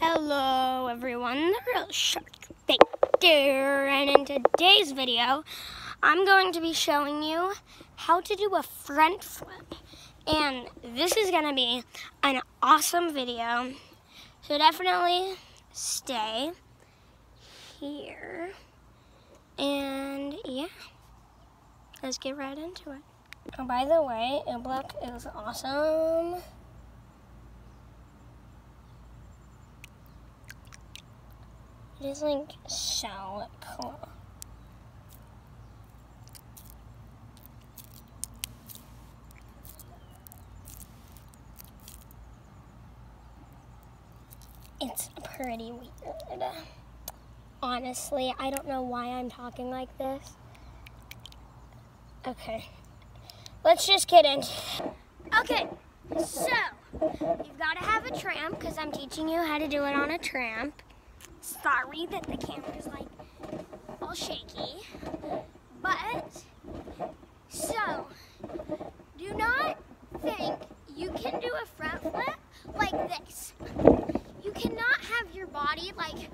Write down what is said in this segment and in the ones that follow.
Hello everyone, the real shark there, and in today's video, I'm going to be showing you how to do a front flip. And this is gonna be an awesome video. So definitely stay here. And yeah, let's get right into it. Oh, by the way, Ublock is awesome. It is like cool. It's pretty weird. Honestly, I don't know why I'm talking like this. Okay, let's just get into Okay, so you've got to have a tramp because I'm teaching you how to do it on a tramp sorry that the camera's like all shaky. But, so, do not think you can do a front flip like this. You cannot have your body like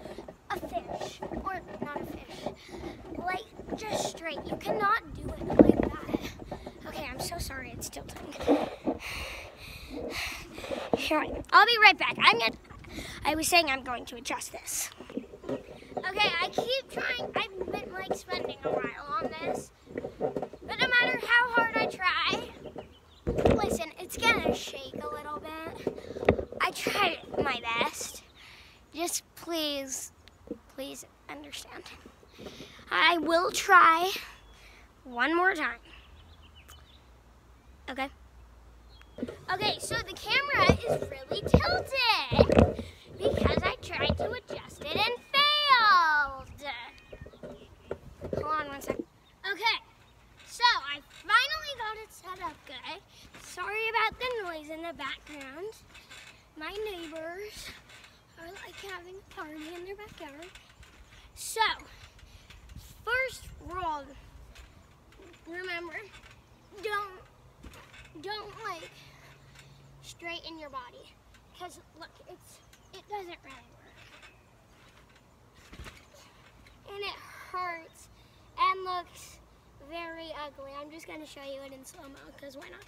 a fish, or not a fish, like just straight. You cannot do it like that. Okay, I'm so sorry, it's tilting. Here, I'll be right back. I'm gonna, I was saying I'm going to adjust this. Okay, I keep trying. I've been like spending a while on this. But no matter how hard I try, listen, it's gonna shake a little bit. I tried my best. Just please, please understand. I will try one more time. Okay? Okay, so the camera is really tilted because I tried to adjust it and failed. Hold on one sec. Okay, so I finally got it set up good. Sorry about the noise in the background. My neighbors are like having a party in their backyard. So, first rule, remember, don't, don't like straighten your body. Because look, it's, it doesn't really work. And it hurts and looks very ugly. I'm just going to show you it in slow-mo because why not?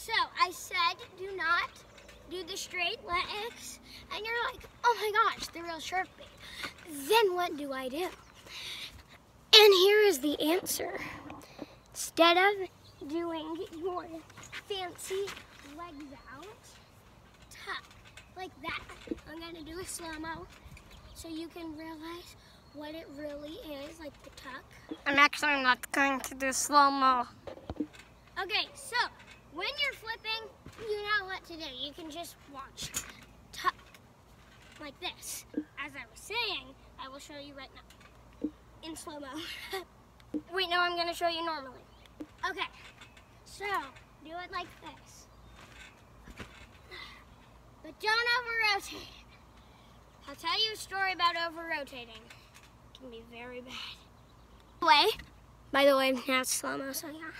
So I said do not do the straight legs. And you're like, oh my gosh, the real shark bait. Then what do I do? And here is the answer. Instead of doing your fancy legs out, tuck like that. I'm gonna do a slow-mo so you can realize what it really is, like the tuck. I'm actually not going to do slow-mo. Okay, so when you're flipping, you know what to do. You can just watch. Tuck. Like this. As I was saying, I will show you right now. In slow-mo. Wait, no, I'm going to show you normally. Okay. So, do it like this. But don't over-rotate. I'll tell you a story about over-rotating. It can be very bad. Way. By the way, now it's slow-mo, so yeah.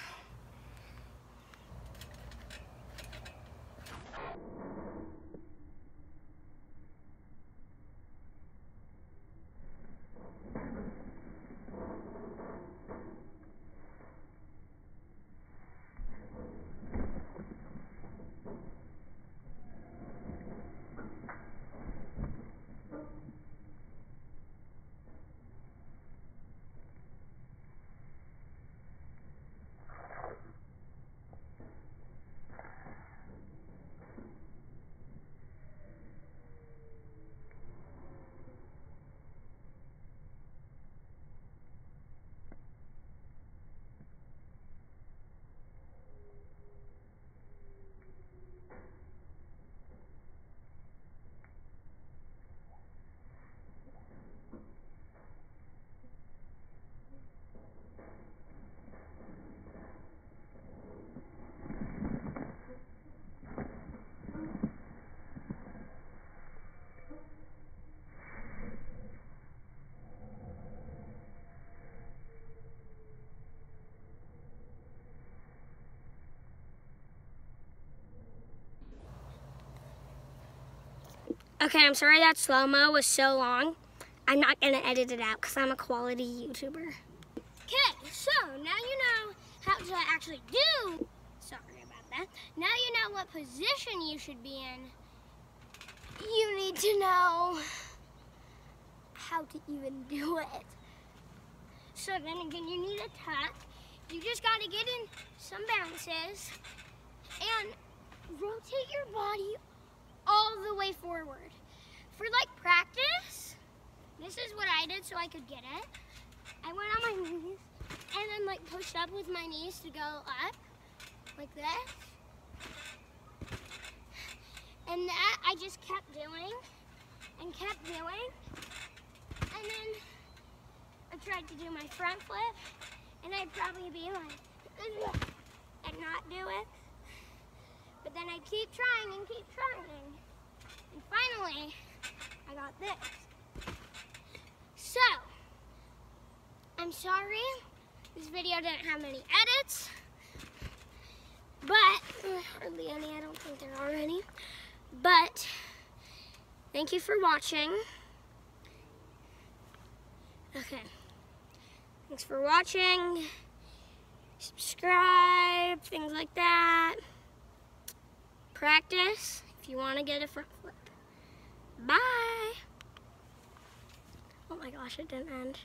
Okay, I'm sorry that slow-mo was so long. I'm not gonna edit it out because I'm a quality YouTuber. Okay, so now you know how to actually do, sorry about that. Now you know what position you should be in. You need to know how to even do it. So then again, you need a tuck. You just gotta get in some bounces and rotate your body all the way forward. For like practice, this is what I did so I could get it. I went on my knees and then like pushed up with my knees to go up like this. And that I just kept doing and kept doing. And then I tried to do my front flip and I'd probably be like, and not do it. But then I'd keep trying and keep trying. And finally, I got this. So, I'm sorry this video didn't have many edits, but, hardly any, I don't think there are any. But, thank you for watching. Okay. Thanks for watching. Subscribe, things like that. Practice if you want to get a front flip. Bye. Oh my gosh, it didn't end.